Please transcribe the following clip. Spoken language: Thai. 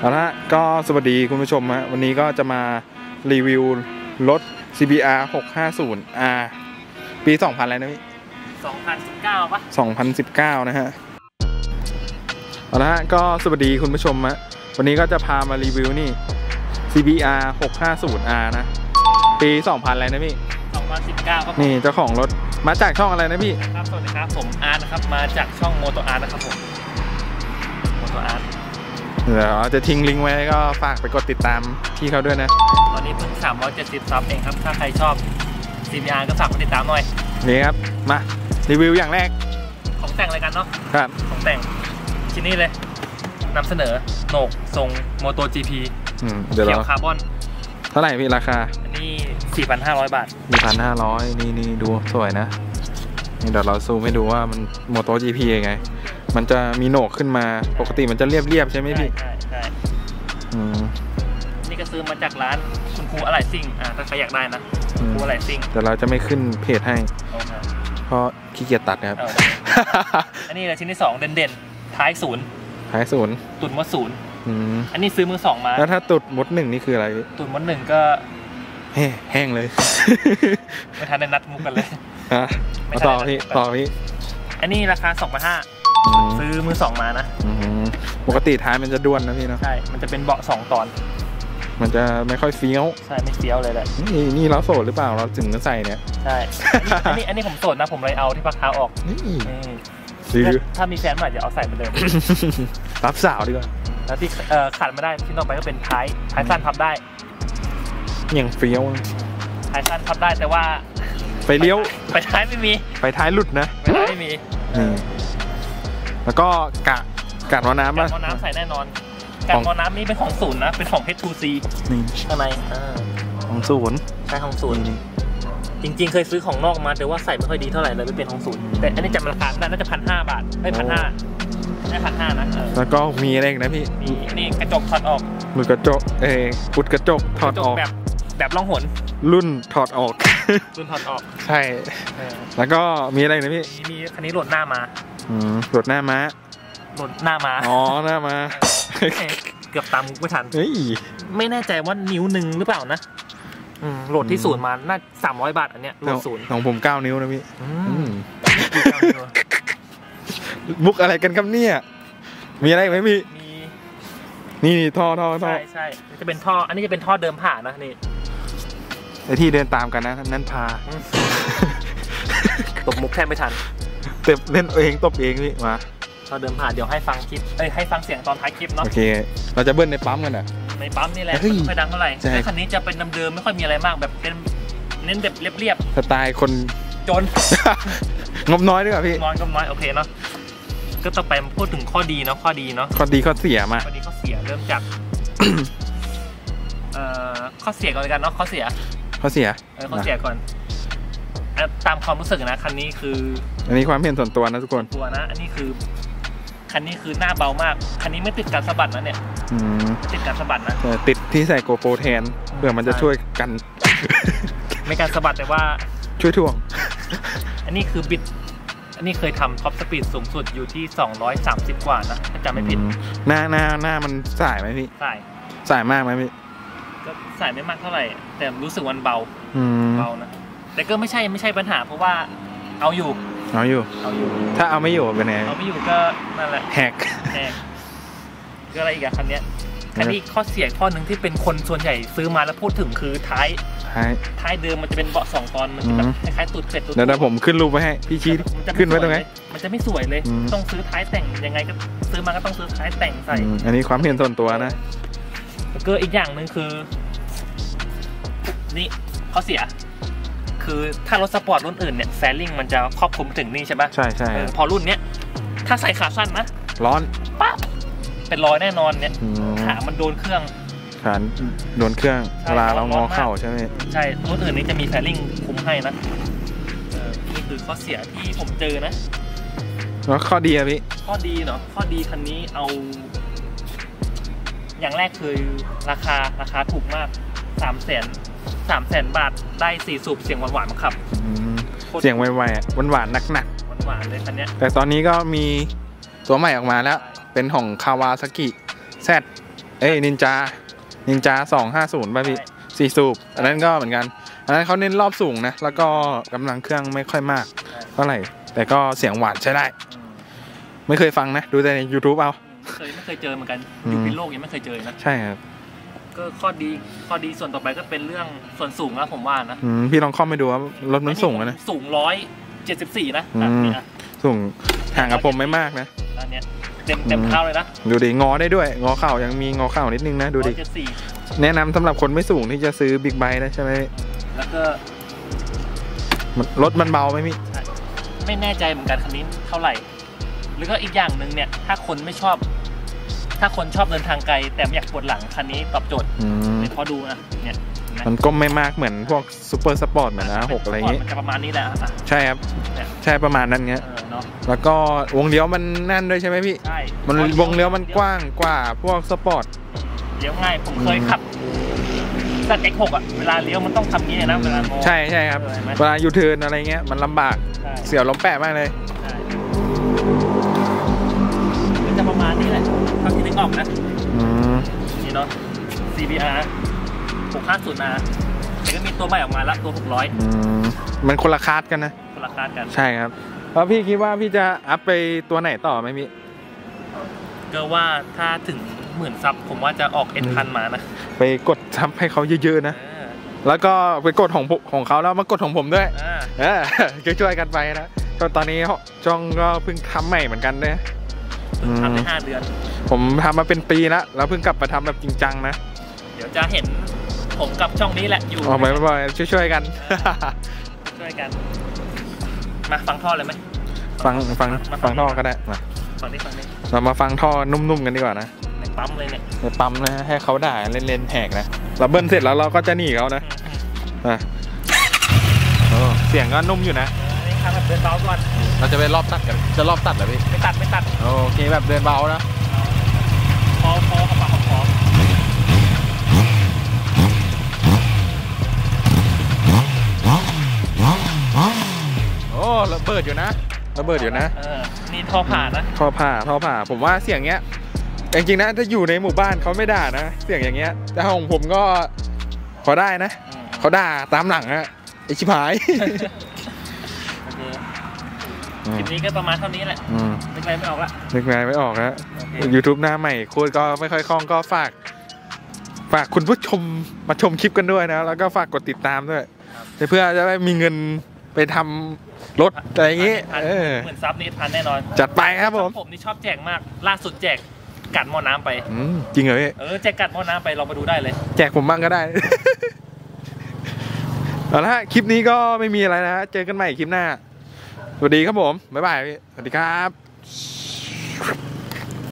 เอาละก็สวัสดีคุณผู้ชมฮะวันนี้ก็จะมารีวิวรถ CBR 650R ปี 2000 อะไรนะพี่ 2019ปะ2019 นะฮะเอาละฮะก็สวัสดีคุณผู้ชมฮะวันนี้ก็จะพามารีวิวนี่ CBR 650R นะ ปี 2000 อะไรนะพี่ 2019ครับผมนี่เจ้าของรถมาจากช่องอะไรนะพี่ ครับสวัสดีครับผมอาร์ตนะครับ มาจากช่องโมโตอาร์ตนะครับผมโมโตอาร์ต เดี๋ยวจะทิ้งลิงก์ไว้ก็ฝากไปกดติดตามพี่เขาด้วยนะ ตอนนี้เพิ่ง370ซับเองครับ ถ้าใครชอบ CBR ก็ฝากกดติดตามหน่อย นี่ครับ มา รีวิวอย่างแรก ของแต่งอะไรกันเนาะ ครับ ของแต่ง ชิ้นนี้เลยนำเสนอโหนกทรงโมโต GP อืมเดี๋ยวเขียเราวคาร์บอน เท่าไหร่พี่ราคา อันนี้ 4,500 บาทมีพันห้าร้อยนี่นี่ดูสวยนะ นี่เดี๋ยวเราซูมให้ดูว่ามันโมโต GP ยังไง มันจะมีโหนกขึ้นมา ปกติมันจะเรียบเรียบๆใช่ไหมใช่พี่ ใช่ใช่อืมนี่ก็ซื้อมาจากร้านคุณครูอะไหล่ซิ่ง อ่าถ้าใครอยากได้นะอืมครูอะไหล่ซิ่ง แต่เราจะไม่ขึ้นเพจให้เอามาเพราะขี้เกียจตัดนะครับเอาอันนี้เลยชิ้นที่สองเด่นๆ ท้ายศูนย์ ท้ายศูนย์ ตุนมดศูนย์อืมอันนี้ซื้อมือสองมา แล้วถ้าตุดมดหนึ่งนี่คืออะไรพี่ตุนมดหนึ่งก็แห้แห้งเลย ไม่ทันได้นัดมุกกันเลยฮะไม่มาทันต่อได้พี่นัดมุกกันต่อพี่ อันนี้ราคา2 5 0อืม0 ซื้อมือสองมานะอืมปกติท้ายมันจะด้วนนะพี่เนาะใช่ มันจะเป็นเบาะสองตอน มันจะไม่ค่อยเฟี้ยว ใช่ ไม่เฟี้ยวเลยแหละ นี่นี่เราโสดหรือเปล่า เราถึงจะใส่เนี่ย ใช่ อันนี้อันนี้อันนี้ผมโสดนะ ผมเลยเอาที่พักเท้าออก นี่อืมซื้อถ้าถ้ามีแฟนเมื่อไหร่จะเอาใส่เหมือนเดิม รับสาวดีกว่า แล้วที่เอ่อขาดไม่ได้ที่ต่อไปก็เป็นท้าย ท้ายสั้นพับได้ อย่างเฟี้ยว ท้ายสั้นพับได้แต่ว่า ไปเลี้ยว ไปท้ายไม่มี ไปท้ายหลุดนะ ไปท้ายไม่มีนี่ แล้วก็กะกะว่าน้ำกาป่ะรมอน้ำใส่แน่นอนการมอน้ำนี่เป็นของศูนย์นะ เป็นของ H2C นี่ข้างในอ่าของศูนย์ใช่ของศูนย์นี่จริง ๆ เคยซื้อของนอกมาแต่ว่าใส่ไม่ค่อยดีเท่าไหร่เลยไม่เป็นของศูนย์แต่อันนี้จำราคาได้น่าจะพันห้าบาทไม่พันห้าได้พันห้านะเออแล้วก็มีอะไรอีกนะพี่มีนี่กระจกถอดออกหลุดกระจกเออปุดกระจกถกอดระจอกอก แบบแบบล่องหนรุ่นถอดออก รุ่นถอดออกใช่ เออแล้วก็มีอะไรอีกนะพี่ มีมีคันนี้โหลดหน้ามาอืม หลุดหน้าม้าโหลดหน้ามาอ๋อหน้าม้าเกือบตามมุกไม่ทันเฮ้ยไม่แน่ใจว่านิ้วหนึ่งหรือเปล่านะอืมโหลดที่ศูนย์มา น่าสามร้อยบาทอันเนี้ยโหลดศูนย์ของผมเก้านิ้วนะพี่อือืมมมุกอะไรกันครับเนี่ย มีอะไรอีกไหมพี่มีนี่นี่ท่อท่อท่อใช่ใช่จะเป็นท่อ อันนี้จะเป็นท่อเดิมผ่านะนี่ไอที่เดินตามกันนะนั่นพาอืมตบมุกแทบไม่ทัน เต็บเล่นเองตบเองพี่มาท่อเดิมผ่าเดี๋ยวให้ฟังคลิปเอ้ยให้ฟังเสียงตอนท้ายคลิปเนาะโอเค เราจะเบิ้ลในปั๊มกันอะ ในปั๊มนี่แหละเฮ้ยไม่ค่อยดังเท่าไหร่ใช่ในคันนี้จะเป็นเดิมๆไม่ค่อยมีอะไรมากแบบเป็นเน้นแบบเรียบสไตล์คน ๆจน งบน้อยด้วยพี่นอนก็น้อยโอเคเนาะก็ต่อไปมาพูดถึงข้อดีเนาะข้อดีเนาะข้อดีข้อเสียมา ข้อดีข้อเสียเริ่มจาก เอ่อข้อเสียก่อนเลยกันเนาะข้อเสียข้อเสียเออข้อเสียก่อนอะ ตามความรู้สึกนะ คันนี้คือ อันนี้ความเห็นส่วนตัวนะทุกคนตัวนะ อันนี้คือ คันนี้คือหน้าเบามาก คันนี้ไม่ติดการสะบัดนะเนี่ยอืมไม่ติดการสะบัดนะแต่ติดที่ใส่โกโปรแทนเพื่อมันจะช่วยกัน ไม่การสะบัดแต่ว่าช่วยถ่วง อันนี้คือบิด อันนี้เคยทำท็อปสปีดสูงสุดอยู่ที่ 230 กว่านะถ้าจำไม่ผิดอืมหน้าหน้าหน้ามันสายไหมพี่ใส่สายมากไหมพี่ก็ใส่ไม่มากเท่าไหร่ แต่รู้สึกวันเบาอืมเบานะ แต่ก็ไม่ใช่ไม่ใช่ปัญหา เพราะว่าเอาอยู่ เอาอยู่ เอาอยู่ ถ้าเอาไม่อยู่เป็นไงเอาไม่อยู่ก็นั่นแหละแฮกแพงก็อะไรอีกอะคันเนี้ยคันนี้ข้อเสียข้อหนึ่งที่เป็นคนส่วนใหญ่ซื้อมาแล้วพูดถึงคือท้ายท้ายท้ายเดิมมันจะเป็นเบาะสองตอนมันจะแบบอืมคล้ายๆตูดเป็ดตูดเดี๋ยวเดี๋ยวผมขึ้นรูปไว้ให้พี่ชี้มันจะม่ขึ้นไว้ตรงไหนสยเลยมันจะไม่สวยเลยอืมต้องซื้อท้ายแต่งยังไงก็ซื้อมาก็ต้องซื้อท้ายแต่งใส่อืมอันนี้ความเห็นส่วนตัวนะแล้วก็อีกอย่างหนึ่งคือ นี่ข้อเสีย คือถ้ารถสปอร์ตรุ่นอื่นเนี่ยแฟลิงมันจะครอบคลุมถึงนี่ใช่ปะใช่ใช่เออพอรุ่นเนี้ยถ้าใส่ขาสั้นนะร้อนปั๊บเป็นรอยแน่นอนเนี่ยอืมขามันโดนเครื่องฐานโดนเครื่องใช่เวลาเรางร้ออนมากเข่าใช่ไหมใช่รุ่นอื่นนี้จะมีแฟลิงคุมให้นะเออนี่คือข้อเสียที่ผมเจอนะแล้วข้อดีอะพี่ข้อดีเนาะข้อดีคันนี้เอา อย่างแรกคือราคาราคาถูกมากสามแสน สามแสนบาทได้สี่สูบเสียงหวานๆมาขับอืมเสียงไวๆอะหวานๆหนักหวานๆเลยคันเนี้ยๆแต่ตอนนี้ก็มีตัวใหม่ออกมาแล้ว เป็นของคาวาซากิ Z เอ้ยนินจานินจาสองห้าศูนย์ป่ะพี่สี่สูบ อันนั้นก็เหมือนกัน อันนั้นเขาเน้นรอบสูงนะ แล้วก็กำลังเครื่องไม่ค่อยมากเท่าไหร่ แต่ก็เสียงหวานใช้ได้อืมไม่เคยฟังนะ ดูแต่ใน YouTube เอา เคยไม่เคยเจอเหมือนกันอืมอยู่พิษโลกยังไม่เคยเจอนะ ใช่ครับ ก็ข้อดีข้อดีส่วนต่อไปก็เป็นเรื่องส่วนสูงนะผมว่านะอืมพี่ลองเข้าไปดูว่ารถมันสูงอะนะสูงร้อยเจ็ดสิบสี่นะอืมอะเนี่ยสูงห่างกับผมไม่มากนะอันเนี้ยเต็มเต็มอืมเท้าเลยนะดูดิงอได้ด้วย งอเข่ายังมีงอเข่านิดนึงนะดูดิเจ็ดสี่แนะนำสำหรับคนไม่สูงที่จะซื้อบิ๊กไบค์นะใช่ไหมแล้วก็มันรถมันเบาไหมพี่ไม่แน่ใจเหมือนกันคันนี้เท่าไหร่ หรือก็อีกอย่างหนึ่งเนี่ย ถ้าคนไม่ชอบ ถ้าคนชอบเดินทางไกล แต่ไม่อยากปวดหลังคันนี้ตอบโจทย์อืมเนี่ยพอดูนะเนี่ยเห็นไหมมันก้มไม่มากเหมือนพวก super sport เหมือน R6อะไรอย่างงี้มันจะประมาณนี้แหละอะใช่ครับเนี่ยใช่ประมาณนั้นเงี้ยเออเนาะแล้วก็วงเลี้ยวมันแน่นด้วยใช่ไหมพี่ใช่มันวงเลี้ยวมันกว้างกว่าพวกสปอร์ตเลี้ยวง่ายผมเคยขับสัตว์ X6 อะเวลาเลี้ยวมันต้องทำงี้เลยนะเวลามองใช่ใช่ครับเออเห็นไหมเวลายูเทิร์นอะไรเงี้ยมันลำบากใช่เสียวล้มแปะมากเลย นี้แหละเท่าที่นึกออกนะอืมนี่เนาะ CBR 650R แต่ก็มีตัวใหม่ออกมาละตัว 600อืมมันคนละคาดกันนะคนละคาดกัน ใช่ครับแล้วพี่คิดว่าพี่จะอัพไปตัวไหนต่อไหมพี่ก็ว่าถ้าถึงหมื่นซับผมว่าจะออก N พันมานะ ไปกดทับให้เขาเยอะๆนะเออแล้วก็ไปกดของผมของเขาแล้วมากดของผมด้วยอ่าเออช่วยๆกันไปนะก็ตอนนี้จ้องก็เพิ่งทำใหม่เหมือนกันเนี่ยเพิ่ง ทำได้ห้าเดือน ผมทำมาเป็นปีแล้วแล้วเพิ่งกลับมาทำแบบจริงจังนะ เดี๋ยวจะเห็นผมกับช่องนี้แหละอยู่ออกไปบ่อยๆช่วยๆกัน ช่วยกัน มาฟังท่อเลยไหมฟังฟังฟังท่อก็ได้มาฟังนี้ฟังนี้เรามาฟังท่อนุ่มๆกันดีกว่านะในปั๊มเลยเนี่ยในปั๊มนะให้เขาด่าเล่นๆแหกนะเราเบิ้ลเสร็จแล้วเราก็จะหนีเขานะอะโอ้เสียงก็นุ่มอยู่นะเออนี่ทำแบบเดินเบาก่อน เราจะไปรอบตัดกัน จะรอบตัดเหรอพี่ ไม่ตัดไม่ตัดโอเคแบบเดินเบานะพอพอเขาปากเขาพอโอ้ระเบิดอยู่นะระเบิดอยู่นะ เออนี่ท่อผ่านนะท่อผ่าท่อผ่า ผมว่าเสียงเงี้ยจริงๆนะถ้าอยู่ในหมู่บ้านเขาไม่ด่านะ เสียงอย่างเงี้ย แต่ของผมก็พอได้นะอืมเขาด่าตามหลังอะไอชิบหายโอเค คลิปนี้ก็ประมาณเท่านี้แหละอืมนึกอะไรไม่ออกละนึกไงไม่ออกนะโอเค YouTube หน้าใหม่โค้ดก็ไม่ค่อยคล่องก็ฝาก ฝากคุณผู้ชมมาชมคลิปกันด้วยนะ แล้วก็ฝากกดติดตามด้วยเพื่อจะได้มีเงินไปทำรถอะไรอย่างงี้พันเออหมื่นซับนี่พันแน่นอน จัดไปครับผม ผมนี่ชอบแจกมาก ล่าสุดแจกกัดหม้อน้ำไปอืมจริงเหรอพี่เออแจกกัดหม้อน้ำไปลองมาดูได้เลย แจกผมบ้างก็ได้เอาละฮะคลิปนี้ก็ไม่มีอะไรนะฮะ เจอกันใหม่คลิปหน้า สวัสดีครับผม บ๊ายบาย สวัสดีครับ